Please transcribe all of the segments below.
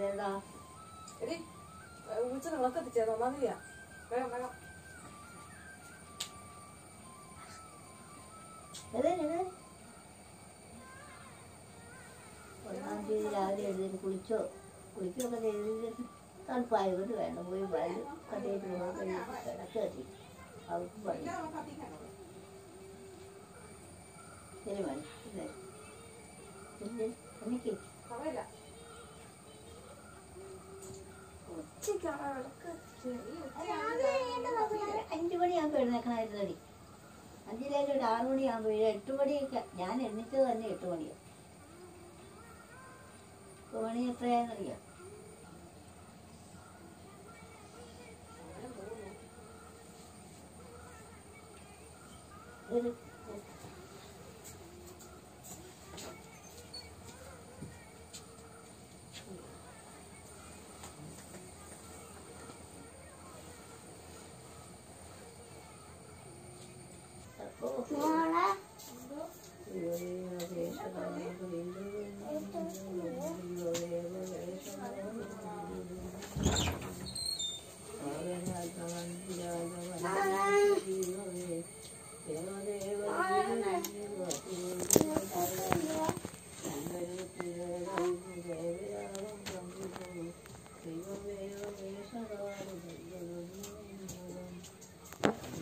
ഇതെന്താ എടി വിളിച്ചത് വിളക്ക് എത്തിച്ചേ നന്നാവില്ല വേഗം വേഗം. അതെ അതെ ഒന്നാം തീയതി രാവിലെ എഴുന്നേറ്റ് കുളിച്ചോ? കുളിക്കുകയൊക്കെ ചെയ്തിട്ട് തണുപ്പായതുകൊണ്ട് വേണം പോയി വയൽ കടയിൽ പോകാൻ കഴിഞ്ഞിട്ട് കിടക്കി അവർക്ക് പറഞ്ഞു ശരി മതി ഇല്ലേ എനിക്ക് സമയമില്ല. ഉച്ചയ്ക്കാണ് വിളക്ക് അഞ്ചു മണിയാകുമ്പോൾ എഴുന്നേക്കണമായിരുന്നു അടി അഞ്ചിലേക്ക് ഒരു ആറു മണിയാകുമ്പോൾ എട്ട് മണിയൊക്കെ ഞാൻ എണ്ണിച്ചത് തന്നെ എട്ട് മണിയാണ് എട്ട് മണി. എത്രയാണെന്നറിയാം ഒരു Hare Krishna,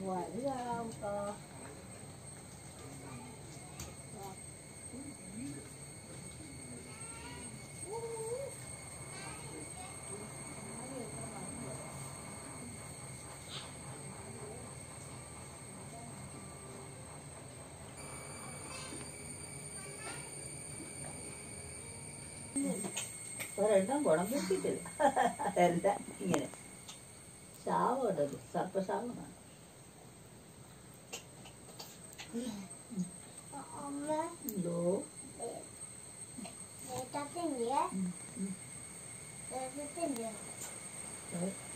വരുവാ ഒരെണ്ണം ഗുണം കിട്ടിയിട്ടില്ല എല്ലാം ഇങ്ങനെ? ശാവുണ്ടത് സർപ്പശാപമാണ് എന്തോ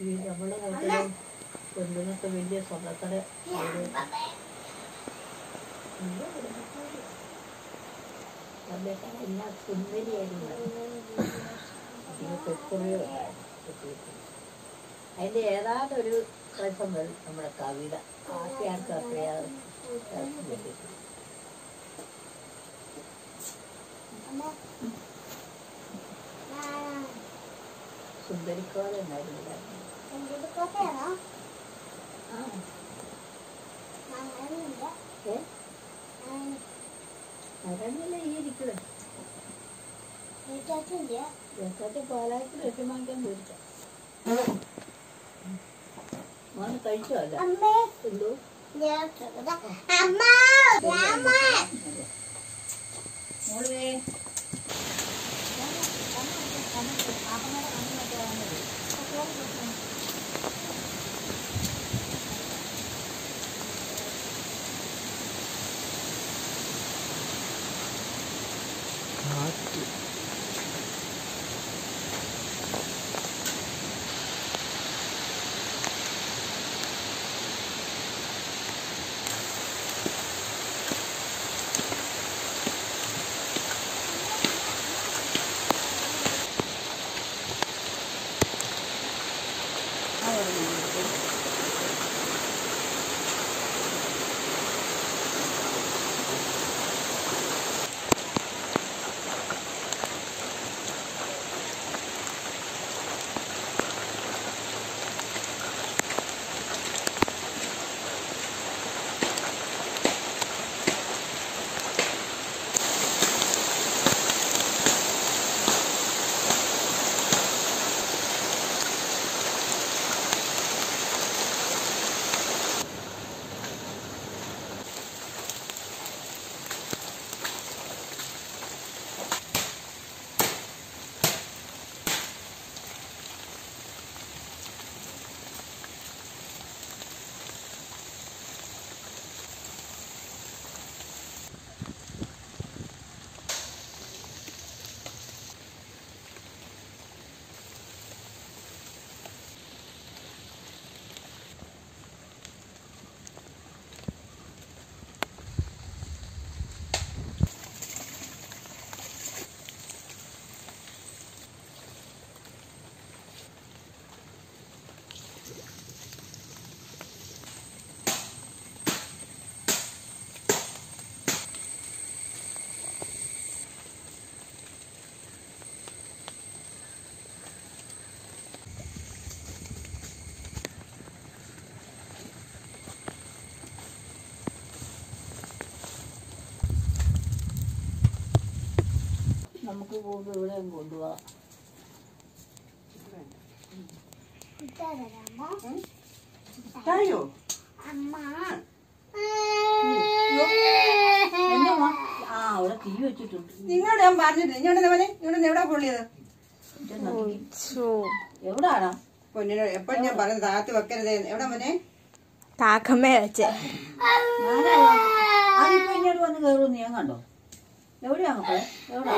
ഈ നമ്മുടെ നാട്ടിൽ വലിയ അതൊക്കെ എല്ലാം സുന്ദരിയായിരുന്നു അതിന്റെ ഏതാണ്ടൊരു പ്രശ്നം വരും നമ്മുടെ കവിത. ആശയാർക്ക് അറിയാതെ സുന്ദരിക്കോല ഏ അതന്നല്ലേ ഈ ഇരിക്കുന്നത് ജോസഫ് പാലായിട്ട് ലഭ്യമാക്കാൻ തീർച്ച മോനെ കഴിച്ചോ അല്ല എന്തോ അമ്മ അമ്മ മോളേ കാറ്റ് നമുക്ക് പോകുമ്പോൾ ഇവിടെയും കൊണ്ടുപോവാം കഴിയോ എന്റെ മോൻ ആ അവിടെ തീ വെച്ചിട്ടുണ്ട്. നിങ്ങളോട് ഞാൻ പറഞ്ഞിട്ടില്ല ഇങ്ങോട്ട് മോനെ? ഇങ്ങോട്ട് എവിടെ പൊള്ളിയത്. എവിടാടാ? പൊന്നിനോട് എപ്പോഴും ഞാൻ പറഞ്ഞു താത്ത് വെക്കരുത്. എവിടെ മോനെ? താക്കമ്മേ വെച്ചേ അതിപ്പോ ഇങ്ങോട്ട് വന്ന് കയറുമെന്ന് ഞാൻ കണ്ടോ? എവിടെയാ മക്കളെ? എവിടാ?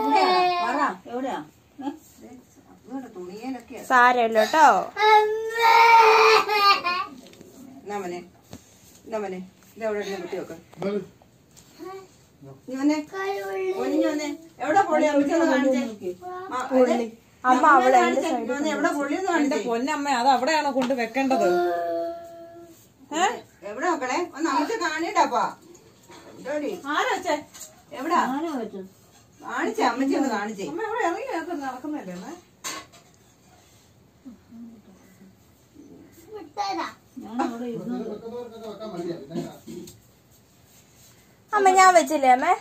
എവിടെയാ പറ എവിടെയാ? സാരല്ലോ കേട്ടോ. ഇതെവിടെ കുത്തി വെക്ക പൊന്നമ്മ അത് അവിടെയാണോ കൊണ്ട് വെക്കേണ്ടത്? എവിടെ മക്കളെ? ഒന്ന് അമ്മച്ച കാണിട്ടാപ്പാ ആരോ എവിടാ? കാണിച്ചേ അമ്മച്ചി ഒന്ന് കാണിച്ചേ. അമ്മ എവിടെ? ഇറങ്ങി അമ്മ? അമ്മേ? ഞാൻ അമ്മ ഞാൻ വെച്ചില്ലേ അമ്മേ?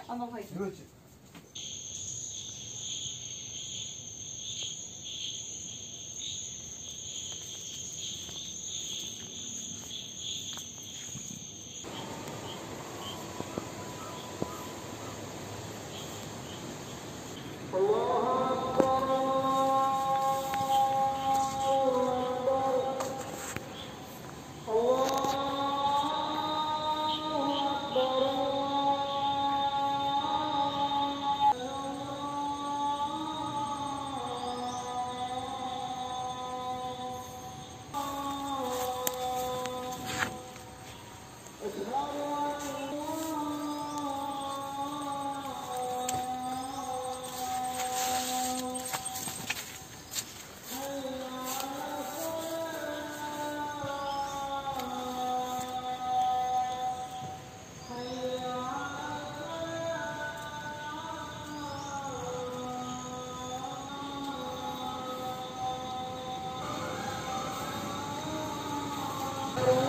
어.